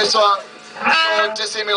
this uh, one just see me